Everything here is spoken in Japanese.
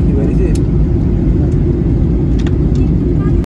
lagi balik sih